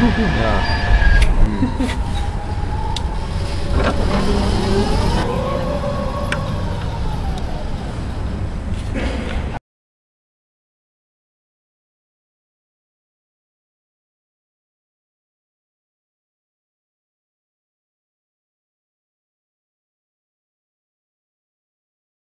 yeah. Mm.